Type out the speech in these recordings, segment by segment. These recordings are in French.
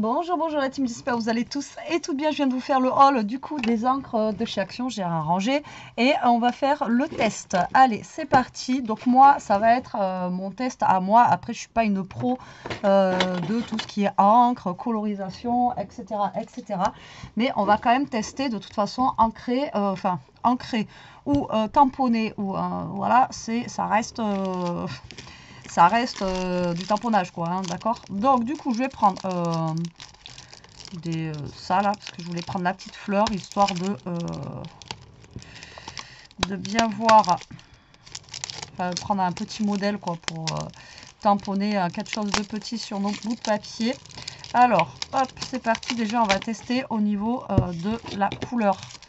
Bonjour, bonjour la team, j'espère que vous allez tous et toutes bien. Je viens de vous faire le haul du coup des encres de chez Action, j'ai arrangé et on va faire le test. Allez, c'est parti. Donc moi, ça va être euh, mon test à moi. Après, je suis pas une pro euh, de tout ce qui est encre, colorisation, etc., etc. Mais on va quand même tester de toute façon ancré, euh, ou tamponné ou voilà, ça reste ça reste euh, du tamponnage quoi, hein, d'accord Donc du coup je vais prendre euh, des, euh, ça là, parce que je voulais prendre la petite fleur, histoire de, bien voir, prendre un petit modèle quoi, pour tamponner quelque chose de petit sur nos bouts de papier. Alors, hop, c'est parti, déjà on va tester au niveau de la couleur.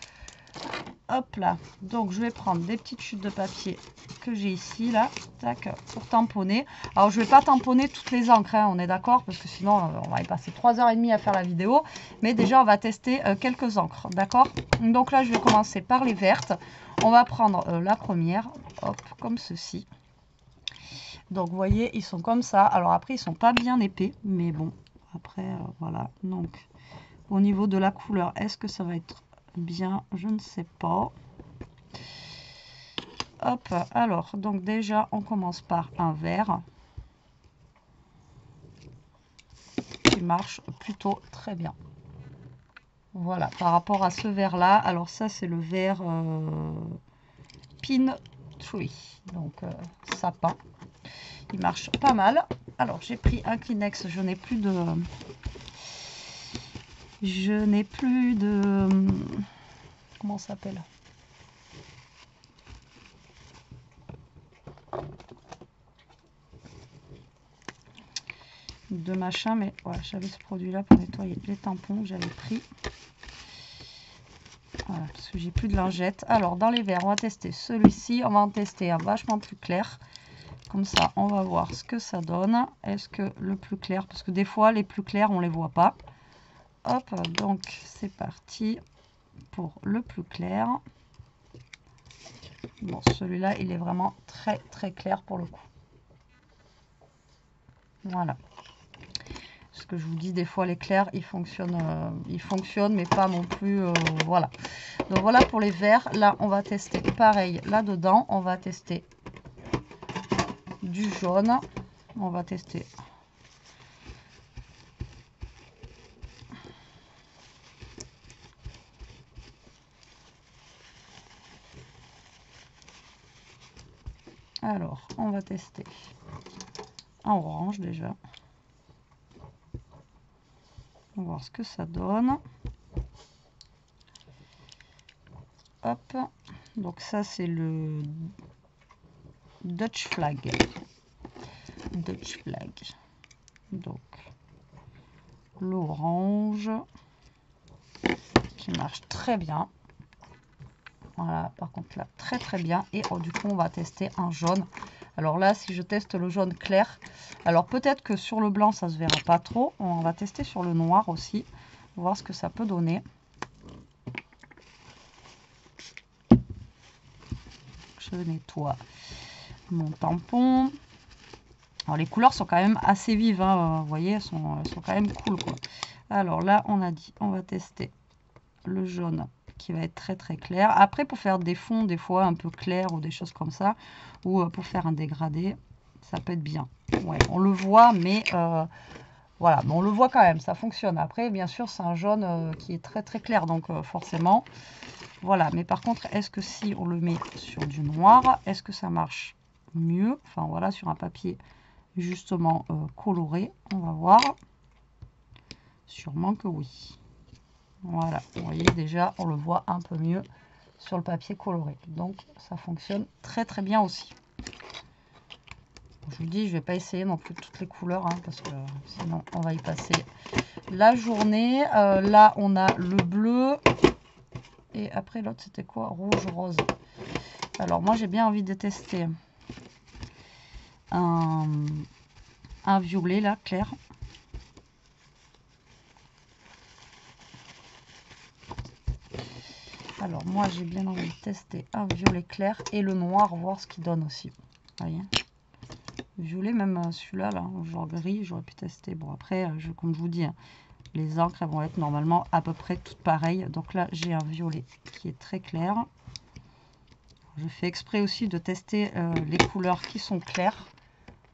Hop là, donc je vais prendre des petites chutes de papier que j'ai ici, là, tac, pour tamponner. Alors, je vais pas tamponner toutes les encres, hein, on est d'accord, parce que sinon, euh, on va y passer 3h30 à faire la vidéo. Mais déjà, on va tester euh, quelques encres, d'accord? Donc là, je vais commencer par les vertes. On va prendre euh, la première, hop, comme ceci. Donc, vous voyez, ils sont comme ça. Alors, après, ils sont pas bien épais, mais bon, après, voilà. Donc, au niveau de la couleur, est-ce que ça va être bien Je ne sais pas. Hop, alors, donc déjà, on commence par un vert qui marche plutôt très bien. Voilà, par rapport à ce vert-là, alors ça, c'est le vert euh, Pin Tree, donc euh, sapin. Il marche pas mal. Alors, j'ai pris un Kleenex, je n'ai plus de... Je n'ai plus de... Comment ça s'appelle? De machin, mais voilà, j'avais ce produit-là pour nettoyer les tampons j'avais pris. Voilà, parce que j'ai plus de lingettes. Alors, dans les verres, on va tester celui-ci. On va en tester un vachement plus clair. Comme ça, on va voir ce que ça donne. Est-ce que le plus clair, parce que des fois, les plus clairs, on les voit pas. Hop, donc c'est parti pour le plus clair. Bon, celui-là, il est vraiment très, très clair pour le coup. Voilà que je vous dis, des fois l'éclair, il fonctionne, euh, il fonctionne, mais pas non plus, euh, voilà. Donc voilà pour les verts. Là, on va tester pareil. Là-dedans, on va tester du jaune. On va tester Alors, on va tester en orange déjà voir ce que ça donne. Hop. Donc ça, c'est le Dutch flag. Dutch flag. Donc, l'orange qui marche très bien. Par contre là, très très bien. Et oh, du coup, on va tester un jaune. Alors là, si je teste le jaune clair, alors peut-être que sur le blanc, ça se verra pas trop. On va tester sur le noir aussi, voir ce que ça peut donner. Je nettoie mon tampon. Alors les couleurs sont quand même assez vives, hein. vous voyez, elles sont, sont quand même cool. Alors là, on a dit, on va tester le jaune qui va être très très clair. Après, pour faire des fonds, des fois un peu clairs ou des choses comme ça, ou euh, pour faire un dégradé, ça peut être bien. Ouais, on le voit, mais euh, voilà, mais on le voit quand même, ça fonctionne. Après, bien sûr, c'est un jaune euh, qui est très très clair, donc forcément, voilà. Mais par contre, est-ce que si on le met sur du noir, est-ce que ça marche mieux? Enfin voilà, sur un papier justement coloré, on va voir. Sûrement que oui. Voilà, vous voyez déjà, on le voit un peu mieux sur le papier coloré. Donc, ça fonctionne très très bien aussi. Je vous dis, je vais pas essayer non plus toutes les couleurs, hein, parce que sinon on va y passer la journée. Euh, là, on a le bleu. Et après, l'autre, c'était quoi? Rouge, rose. Alors, moi, j'ai bien envie de tester un violet, là, clair. Alors, moi, j'ai bien envie de tester un violet clair et le noir, voir ce qu'il donne aussi. Voyez Violet, même euh, celui-là, là, genre gris, j'aurais pu tester. Bon, après, euh, je, comme je vous dis, hein, les encres vont être normalement à peu près toutes pareilles. Donc là, j'ai un violet qui est très clair. Je fais exprès aussi de tester euh, les couleurs qui sont claires.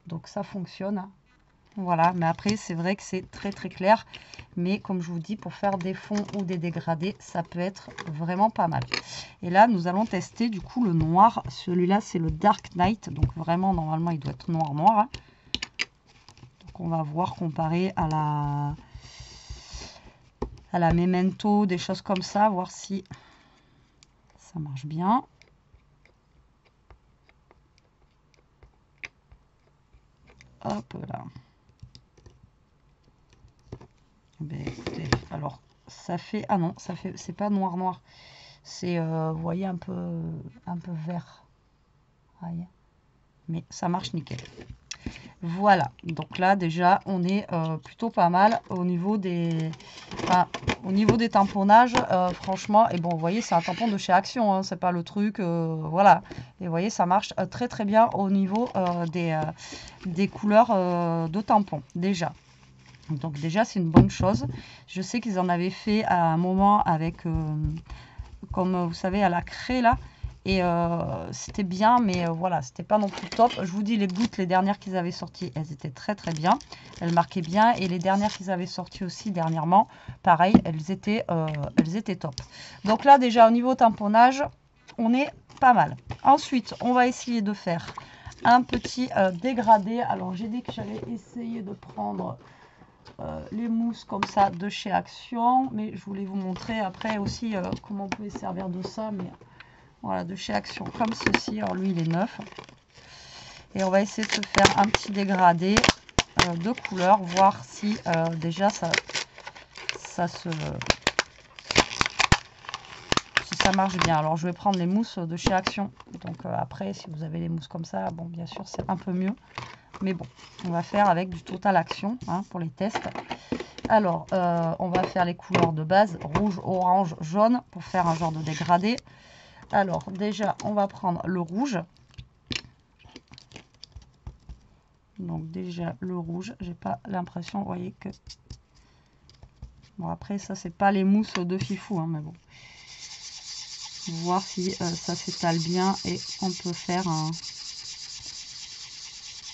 Donc ça fonctionne. Voilà, mais après, c'est vrai que c'est très très clair. Mais comme je vous dis, pour faire des fonds ou des dégradés, ça peut être vraiment pas mal. Et là, nous allons tester du coup le noir. Celui-là, c'est le Dark Knight. Donc vraiment, normalement, il doit être noir noir. Hein. Donc on va voir comparé à la, à la Memento, des choses comme ça. Voir si ça marche bien. Hop là. Alors ça fait ah non, ça fait c'est pas noir noir, c'est euh, vous voyez un peu un peu vert. Mais ça marche nickel. Voilà, donc là déjà on est euh, plutôt pas mal au niveau des au niveau des tamponnages, euh, franchement, et bon vous voyez c'est un tampon de chez Action, hein, c'est pas le truc, voilà. Et vous voyez ça marche très très bien au niveau des, des couleurs de tampons déjà. Donc déjà, c'est une bonne chose. Je sais qu'ils en avaient fait à un moment avec, euh, comme vous savez, à la craie là. Et euh, c'était bien, mais euh, voilà, c'était pas non plus top. Je vous dis, les gouttes, les dernières qu'ils avaient sorties, elles étaient très très bien. Elles marquaient bien. Et les dernières qu'ils avaient sorties aussi dernièrement, pareil, elles étaient, elles étaient top. Donc là, déjà, au niveau tamponnage, on est pas mal. Ensuite, on va essayer de faire un petit dégradé. Alors, j'ai dit que j'allais essayer de prendre euh, les mousses comme ça de chez Action. Mais je voulais vous montrer après aussi euh, comment on pouvait servir de ça. Mais voilà, de chez Action comme ceci. Alors lui, il est neuf. Et on va essayer de se faire un petit dégradé euh, de couleur. Voir si déjà ça, ça se... Si ça marche bien. Alors je vais prendre les mousses de chez Action. Donc après, si vous avez les mousses comme ça, bon, bien sûr, c'est un peu mieux. Mais bon, on va faire avec du Total Action hein, pour les tests. Alors, euh, on va faire les couleurs de base, rouge, orange, jaune, pour faire un genre de dégradé. Alors, déjà, on va prendre le rouge. Donc, déjà, le rouge, j'ai pas l'impression, vous voyez que... Bon, après, ça, c'est pas les mousses de fifou, hein, mais bon. Voir si euh, ça s'étale bien et on peut faire un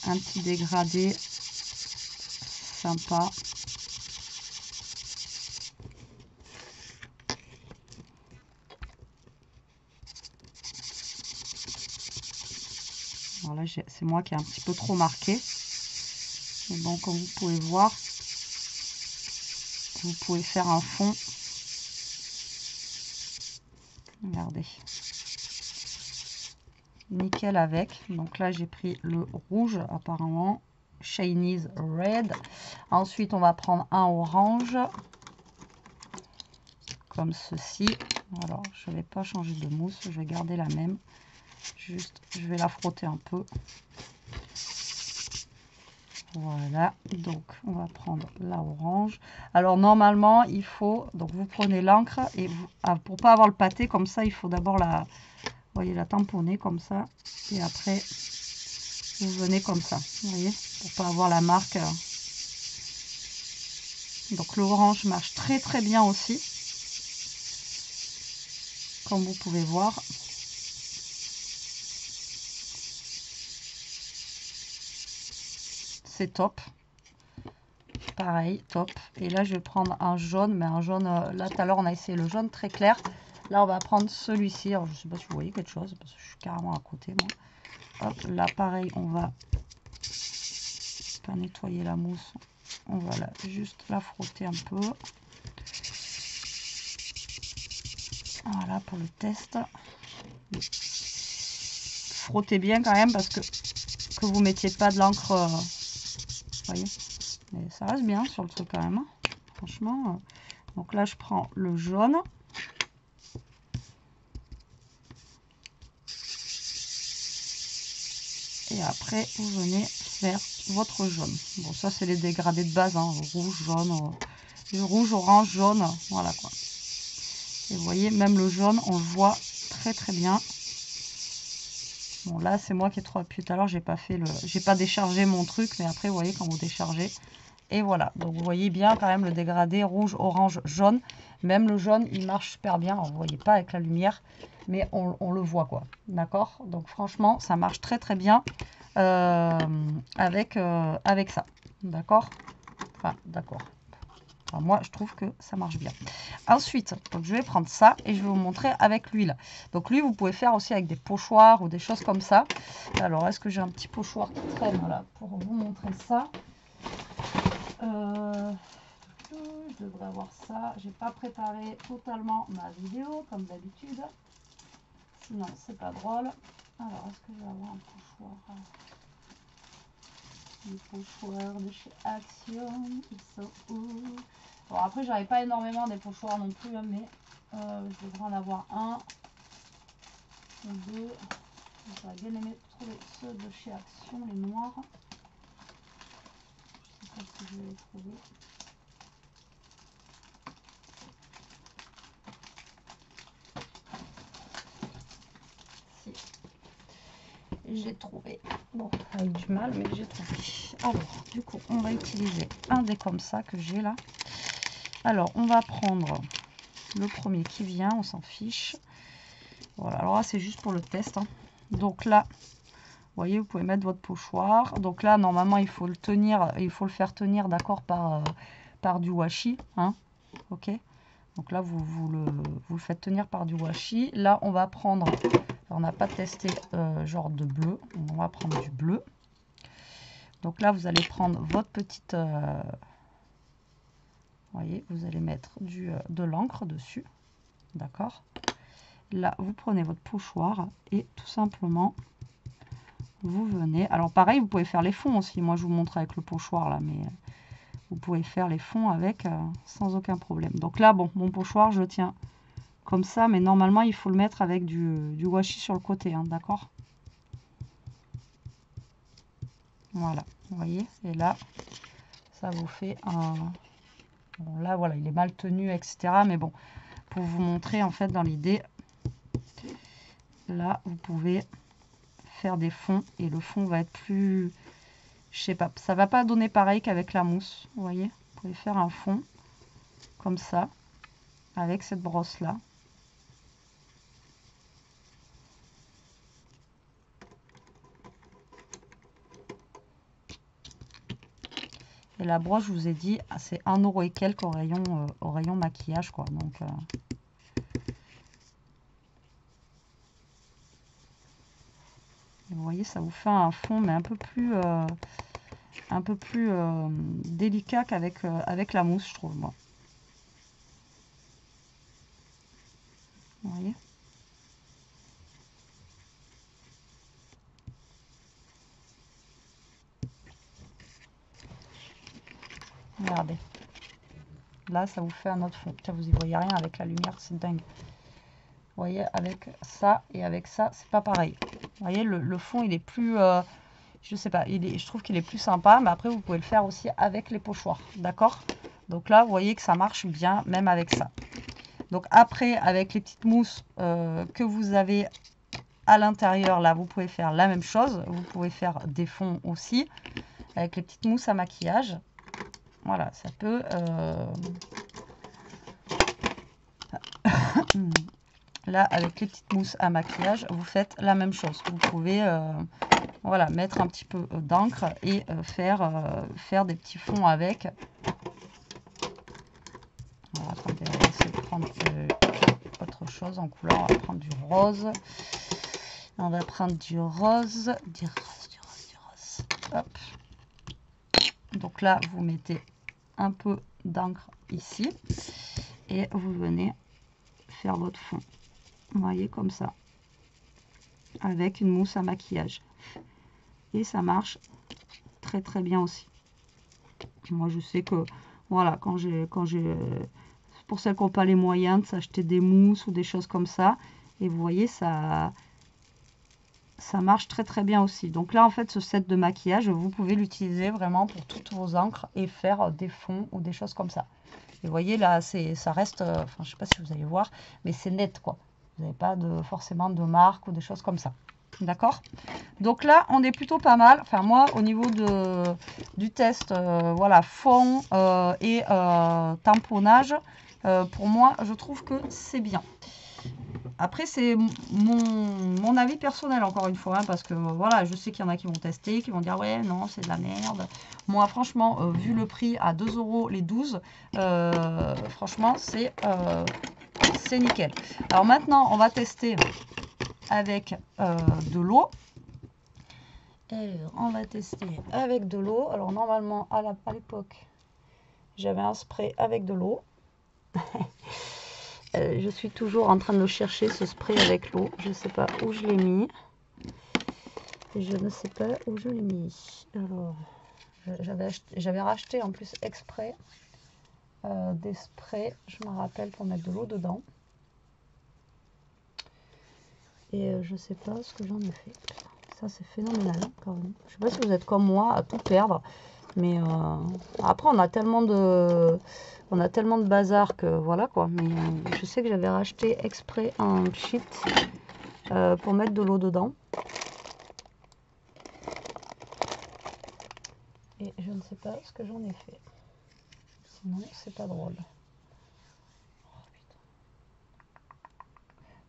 un petit dégradé sympa. Voilà, c'est moi qui ai un petit peu trop marqué. Mais bon, comme vous pouvez voir, vous pouvez faire un fond. Regardez avec. Donc là, j'ai pris le rouge apparemment. Chinese Red. Ensuite, on va prendre un orange. Comme ceci. Alors, je vais pas changer de mousse. Je vais garder la même. Juste, je vais la frotter un peu. Voilà, donc on va prendre la orange. Alors normalement, il faut, donc vous prenez l'encre et vous, ah, pour pas avoir le pâté comme ça, il faut d'abord la, voyez, la tamponner comme ça. Et après, vous venez comme ça. Vous voyez, pour pas avoir la marque. Euh. Donc l'orange marche très très bien aussi. Comme vous pouvez voir. C'est top. Pareil, top. Et là, je vais prendre un jaune, mais un jaune, euh, là tout à l'heure, on a essayé le jaune très clair. Là, on va prendre celui-ci. Alors, je ne sais pas si vous voyez quelque chose, parce que je suis carrément à côté, moi. Hop, là, pareil, on va pas nettoyer la mousse. On va juste la frotter un peu. Voilà, pour le test. Frottez bien quand même, parce que que vous mettiez pas de l'encre... Euh, voyez Mais ça reste bien sur le truc quand même. Hein. Franchement. Donc là, je prends le jaune. Après vous venez faire votre jaune bon ça c'est les dégradés de base hein. rouge jaune euh, rouge orange jaune voilà quoi et vous voyez même le jaune on le voit très très bien bon là c'est moi qui ai trop appuyé tout à l'heure j'ai pas fait le j'ai pas déchargé mon truc mais après vous voyez quand vous déchargez et Et voilà, donc vous voyez bien quand même le dégradé rouge, orange, jaune. Même le jaune, il marche super bien. vous ne voyez pas avec la lumière, mais on, le voit quoi. D'accord? Donc franchement, ça marche très très bien euh, avec, euh, avec ça. D'accord? Enfin, d'accord moi, je trouve que ça marche bien. Ensuite, donc, je vais prendre ça et je vais vous montrer avec l'huile. Donc lui, vous pouvez faire aussi avec des pochoirs ou des choses comme ça. Alors, est-ce que j'ai un petit pochoir qui traîne pour vous montrer ça? Euh, Je devrais avoir ça. J'ai pas préparé totalement ma vidéo comme d'habitude. Sinon, c'est pas drôle. Alors, est-ce que je vais avoir un pochoir les pochoirs de chez Action, ils sont où? Bon, après, j'avais pas énormément des pochoirs non plus, hein, mais euh, je devrais en avoir un ou deux. J'aurais bien aimé trouver ceux de chez Action, les noirs. Je sais pas si je vais les trouver. J'ai trouvé. Bon, avec du mal, mais j'ai trouvé. Alors, du coup, on va utiliser un des comme ça que j'ai là. Alors, on va prendre le premier qui vient, on s'en fiche. Voilà, alors là, c'est juste pour le test. Hein. Donc là, vous voyez, vous pouvez mettre votre pochoir. Donc là, normalement, il faut le tenir, il faut le faire tenir, d'accord, par, euh, par du washi. Hein. Ok donc là, vous, vous, le, vous le faites tenir par du washi. Là, on va prendre n'a pas testé euh, genre de bleu. On va prendre du bleu. Donc là, vous allez prendre votre petite... Euh, voyez, vous allez mettre du, euh, de l'encre dessus. D'accord Là, vous prenez votre pochoir et tout simplement, vous venez... Alors pareil, vous pouvez faire les fonds aussi. Moi, je vous montre avec le pochoir là, mais vous pouvez faire les fonds avec sans aucun problème. Donc là, bon, mon pochoir, je tiens comme ça, mais normalement il faut le mettre avec du, du washi sur le côté, hein, d'accord? Voilà, vous voyez, et là, ça vous fait un... Bon, là, voilà, il est mal tenu, etc. Mais bon, pour vous montrer, en fait, dans l'idée, là, vous pouvez faire des fonds, et le fond va être plus... Je sais pas, ça va pas donner pareil qu'avec la mousse, vous voyez? Vous pouvez faire un fond, comme ça, avec cette brosse-là. Et la broche, je vous ai dit, c'est 1 euro et quelques au rayon, euh, au rayon maquillage, quoi. Donc, euh, vous voyez, ça vous fait un fond, mais un peu plus, euh, un peu plus délicat qu'avec avec la mousse, je trouve, moi. Vous voyez? Regardez. Là, ça vous fait un autre fond. vous y voyez rien avec la lumière, c'est dingue. Vous voyez, avec ça et avec ça, c'est pas pareil. Vous voyez, le, fond, il est plus... Euh, je sais pas, je trouve qu'il est plus sympa. Mais après, vous pouvez le faire aussi avec les pochoirs. D'accord? Donc là, vous voyez que ça marche bien, même avec ça. Donc après, avec les petites mousses euh, que vous avez à l'intérieur, là, vous pouvez faire la même chose. Vous pouvez faire des fonds aussi, avec les petites mousses à maquillage. Voilà, ça peut... Euh, là, avec les petites mousses à maquillage, vous faites la même chose. Vous pouvez euh, voilà, mettre un petit peu d'encre et euh, faire, faire des petits fonds avec. On va prendre autre chose en couleur. On va prendre du rose. On va prendre du rose, du rose, du rose, du rose. Hop. Donc là, vous mettez un peu d'encre ici et vous venez faire votre fond. Vous voyez comme ça avec une mousse à maquillage et ça marche très très bien aussi. Moi je sais que voilà quand j'ai quand j'ai pour celles qui n'ont pas les moyens de s'acheter des mousses ou des choses comme ça et vous voyez ça ça marche très très bien aussi. Donc là en fait ce set de maquillage vous pouvez l'utiliser vraiment pour toutes vos encres et faire des fonds ou des choses comme ça. Et vous voyez là ça reste, euh, enfin je sais pas si vous allez voir, mais c'est net quoi. Vous n'avez pas de, forcément de marque ou des choses comme ça. D'accord? Donc là, on est plutôt pas mal. Enfin, moi, au niveau de, du test, euh, voilà, fond euh, et euh, tamponnage, pour moi, je trouve que c'est bien. Après, c'est mon, avis personnel, encore une fois, hein, parce que voilà, je sais qu'il y en a qui vont tester, qui vont dire ouais, non, c'est de la merde. Moi, franchement, vu le prix à 2 euros les 12, franchement, c'est c'est nickel. Alors maintenant, on va tester avec euh, de l'eau. on va tester avec de l'eau. Alors normalement, à l'époque, j'avais un spray avec de l'eau. Euh, je suis toujours en train de le chercher, ce spray avec l'eau. Je ne sais pas où je l'ai mis. Je ne sais pas où je l'ai mis. Alors, j'avais racheté en plus exprès euh, des sprays, je me rappelle, pour mettre de l'eau dedans. Et euh, je sais pas ce que j'en ai fait. Ça, c'est phénoménal hein, quand même. Je sais pas si vous êtes comme moi à tout perdre. Mais euh, après, on a tellement de... On a tellement de bazar que voilà quoi. Mais euh, je sais que j'avais racheté exprès un sheet pour mettre de l'eau dedans. Et je ne sais pas ce que j'en ai fait. Sinon, c'est pas drôle.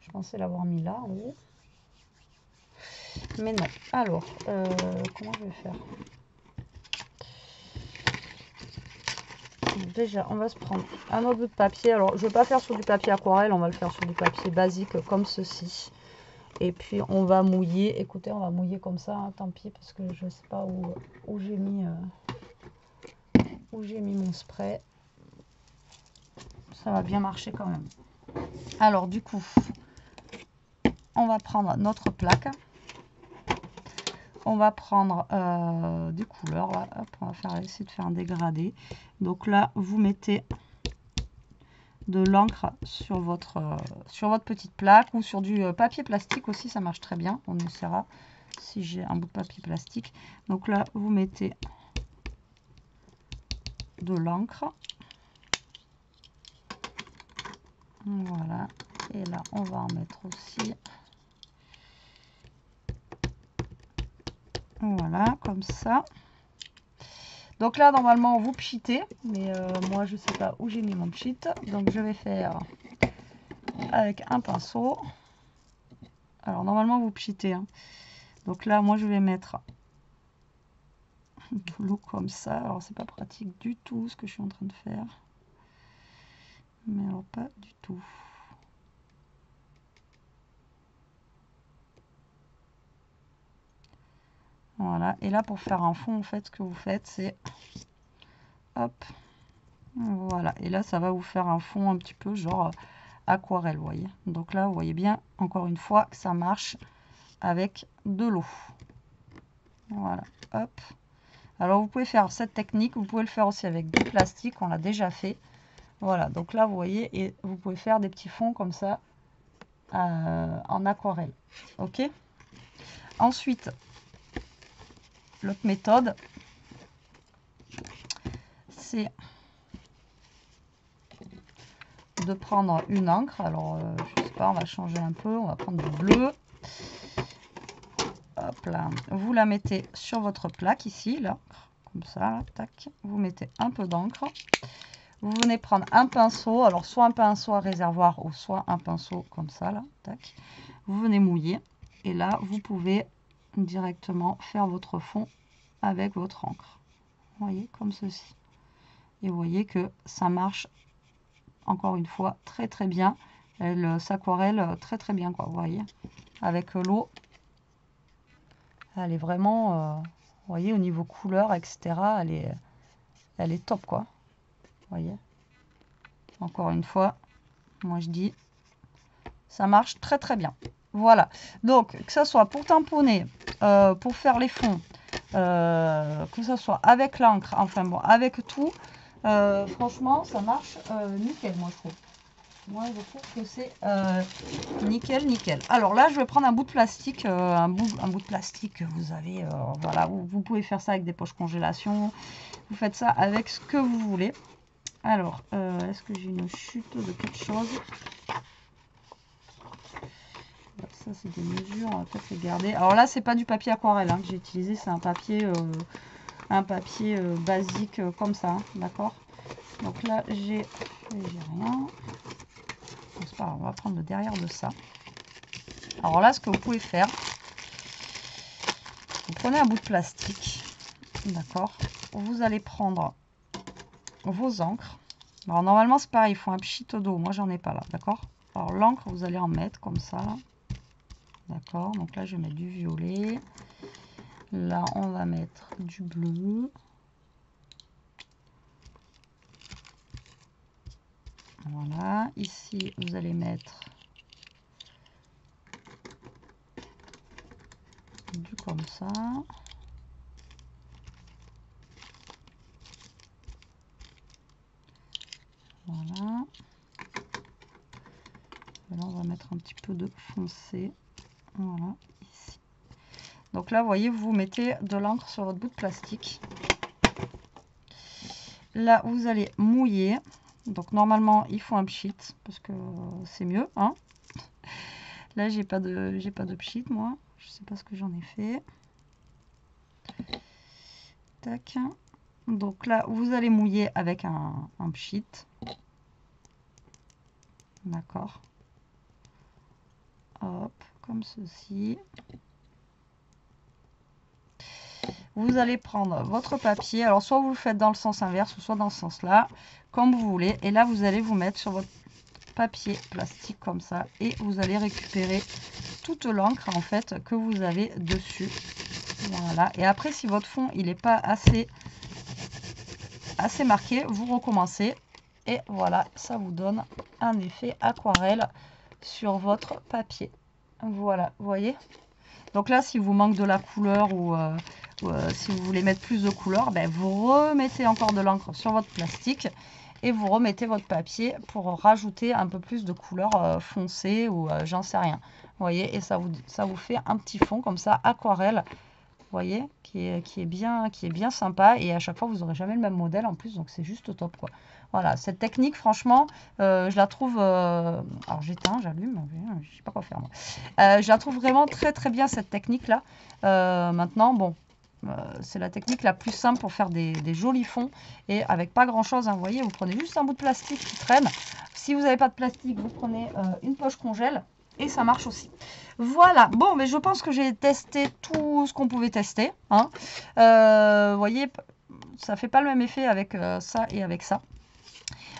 Je pensais l'avoir mis là en haut. Mais non. Alors, euh, comment je vais faire? Déjà, on va se prendre un autre bout de papier. Alors, je ne vais pas faire sur du papier aquarelle, on va le faire sur du papier basique comme ceci. Et puis, on va mouiller. Écoutez, on va mouiller comme ça, hein, tant pis, parce que je ne sais pas euh, où j'ai mis mon spray. Ça va bien marcher quand même. Alors, du coup, on va prendre notre plaque. On va prendre euh, des couleurs. on va faire, essayer de faire un dégradé. Donc là, vous mettez de l'encre sur votre, euh, sur votre petite plaque ou sur du euh, papier plastique aussi, ça marche très bien. On essaiera si j'ai un bout de papier plastique. Donc là, vous mettez de l'encre. Voilà. Et là, on va en mettre aussi. Voilà, comme ça. Donc là, normalement, vous pchitez. Mais euh, moi, je sais pas où j'ai mis mon pchit. Donc, je vais faire avec un pinceau. Alors, normalement, vous pchitez. Hein. Donc là, moi, je vais mettre de l'eau comme ça. Alors, c'est pas pratique du tout ce que je suis en train de faire. Mais alors, pas du tout. Voilà. Et là, pour faire un fond, en fait, ce que vous faites, c'est... Hop. Voilà. Et là, ça va vous faire un fond un petit peu genre aquarelle, vous voyez. Donc là, vous voyez bien, encore une fois, ça marche avec de l'eau. Voilà. Hop. Alors, vous pouvez faire cette technique. Vous pouvez le faire aussi avec du plastique. On l'a déjà fait. Voilà. Donc là, vous voyez, et vous pouvez faire des petits fonds comme ça euh, en aquarelle. OK? Ensuite, L'autre méthode, c'est de prendre une encre. Alors, euh, je sais pas, on va changer un peu. On va prendre du bleu. Hop là. Vous la mettez sur votre plaque ici, là. Comme ça, tac. Vous mettez un peu d'encre. Vous venez prendre un pinceau. Alors, soit un pinceau à réservoir ou soit un pinceau comme ça, là. Tac. Vous venez mouiller. Et là, vous pouvez directement faire votre fond avec votre encre. Vous voyez, comme ceci. Et vous voyez que ça marche, encore une fois, très très bien. Elle s'aquarelle très très bien, quoi, vous voyez. Avec l'eau, elle est vraiment, euh, vous voyez, au niveau couleur, etc., elle est, elle est top, quoi. Vous voyez. Encore une fois, moi je dis, ça marche très très bien. Voilà, donc que ce soit pour tamponner, euh, pour faire les fonds, euh, que ce soit avec l'encre, enfin bon, avec tout, euh, franchement, ça marche nickel, moi je trouve. Moi, je trouve que c'est nickel, nickel. Alors là, je vais prendre un bout de plastique, un, bout, de plastique que vous avez, voilà, vous, vous, pouvez faire ça avec des poches congélation, vous faites ça avec ce que vous voulez. Alors, est-ce que j'ai une chute de quelque chose? Ça, c'est des mesures, on va peut-être les garder. Alors là, c'est pas du papier aquarelle hein, que j'ai utilisé, c'est un papier, un papier basique comme ça, hein, d'accord? Donc là, j'ai rien. pas on va prendre le derrière de ça. Alors là, ce que vous pouvez faire, vous prenez un bout de plastique, d'accord? Vous allez prendre vos encres. Alors normalement, c'est pareil, il faut un pchit d'eau. Moi, j'en ai pas là, d'accord? Alors l'encre, vous allez en mettre comme ça. D'accord Donc là, je vais mettre du violet. Là, on va mettre du bleu. Voilà. Ici, vous allez mettre du comme ça. Voilà. là, on va mettre un petit peu de foncé. Voilà, ici. Donc là, voyez, vous mettez de l'encre sur votre bout de plastique. Là, vous allez mouiller. Donc normalement, il faut un pchit parce que c'est mieux. Hein Là, j'ai pas de j'ai pas de pchit moi. Je sais pas ce que j'en ai fait. Tac. Donc là, vous allez mouiller avec un, un pchit. D'accord. Hop, comme ceci. Vous allez prendre votre papier. Alors, soit vous le faites dans le sens inverse, ou soit dans ce sens-là, comme vous voulez. Et là, vous allez vous mettre sur votre papier plastique comme ça. Et vous allez récupérer toute l'encre, en fait, que vous avez dessus. Voilà. Et après, si votre fond, il n'est pas assez, assez marqué, vous recommencez. Et voilà, ça vous donne un effet aquarelle sur votre papier. Voilà, vous voyez Donc là, si vous manque de la couleur ou, euh, euh, si vous voulez mettre plus de couleur, ben, vous remettez encore de l'encre sur votre plastique et vous remettez votre papier pour rajouter un peu plus de couleur euh, foncée ou j'en sais rien. Vous voyez Et ça vous, ça vous fait un petit fond comme ça, aquarelle voyez, qui est, bien, sympa. Et à chaque fois, vous n'aurez jamais le même modèle en plus, donc c'est juste top, quoi. Voilà, cette technique, franchement, euh, je la trouve... Euh, alors, j'éteins, j'allume, je sais pas quoi faire, moi. Euh, je la trouve vraiment très, très bien, cette technique-là. maintenant, bon, c'est la technique la plus simple pour faire des, jolis fonds et avec pas grand chose. Hein, vous voyez, vous prenez juste un bout de plastique qui traîne. Si vous n'avez pas de plastique, vous prenez une poche congèle et ça marche aussi. Voilà, bon, mais je pense que j'ai testé tout ce qu'on pouvait tester. Hein. Euh, vous voyez, ça fait pas le même effet avec euh, ça et avec ça.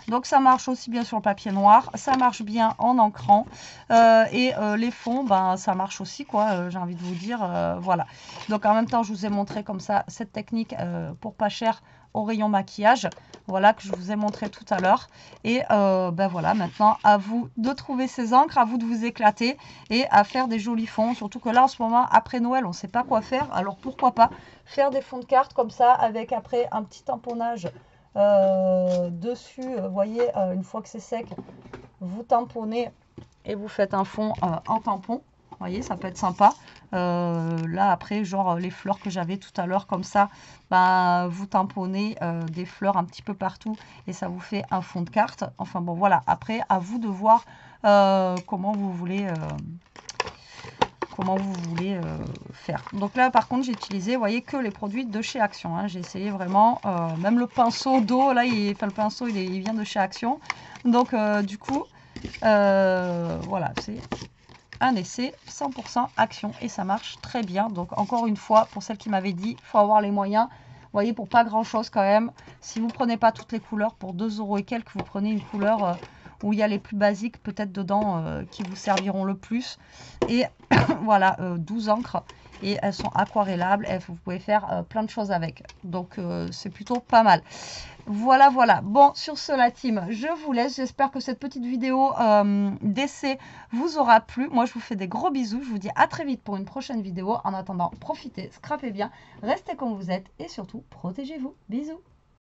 Donc ça marche aussi bien sur le papier noir, ça marche bien en encrant. Euh, et les fonds, ben, ça marche aussi, quoi, j'ai envie de vous dire. voilà. Donc en même temps, je vous ai montré comme ça cette technique pour pas cher au rayon maquillage. Voilà, que je vous ai montré tout à l'heure. Et euh, ben voilà, maintenant, à vous de trouver ces encres, à vous de vous éclater et à faire des jolis fonds. Surtout que là, en ce moment, après Noël, on ne sait pas quoi faire. Alors, pourquoi pas faire des fonds de cartes comme ça, avec après un petit tamponnage euh, dessus. Vous euh, voyez, une fois que c'est sec, vous tamponnez et vous faites un fond en tampon. Vous voyez, ça peut être sympa. Euh, là, après, genre les fleurs que j'avais tout à l'heure, comme ça, bah, vous tamponnez euh, des fleurs un petit peu partout et ça vous fait un fond de carte. Enfin bon, voilà. Après, à vous de voir euh, comment vous voulez comment vous voulez faire. Donc là, par contre, j'ai utilisé, voyez, que les produits de chez Action. Hein. J'ai essayé vraiment, même le pinceau d'eau, là, il, enfin, le pinceau, il, il, vient de chez Action. Donc, du coup, voilà, c'est un essai 100% action et ça marche très bien. Donc encore une fois, pour celle qui m'avait dit, faut avoir les moyens. Vous voyez, pour pas grand chose quand même. Si vous prenez pas toutes les couleurs, pour 2 euros et quelques, vous prenez une couleur euh, où il y a les plus basiques peut-être dedans euh, qui vous serviront le plus. Et voilà, 12 euh, encres et elles sont aquarellables et vous pouvez faire plein de choses avec. Donc c'est plutôt pas mal. Voilà, voilà. Bon, sur ce, la team, je vous laisse. J'espère que cette petite vidéo euh, d'essai vous aura plu. Moi, je vous fais des gros bisous. Je vous dis à très vite pour une prochaine vidéo. En attendant, profitez, scrapez bien, restez comme vous êtes et surtout, protégez-vous. Bisous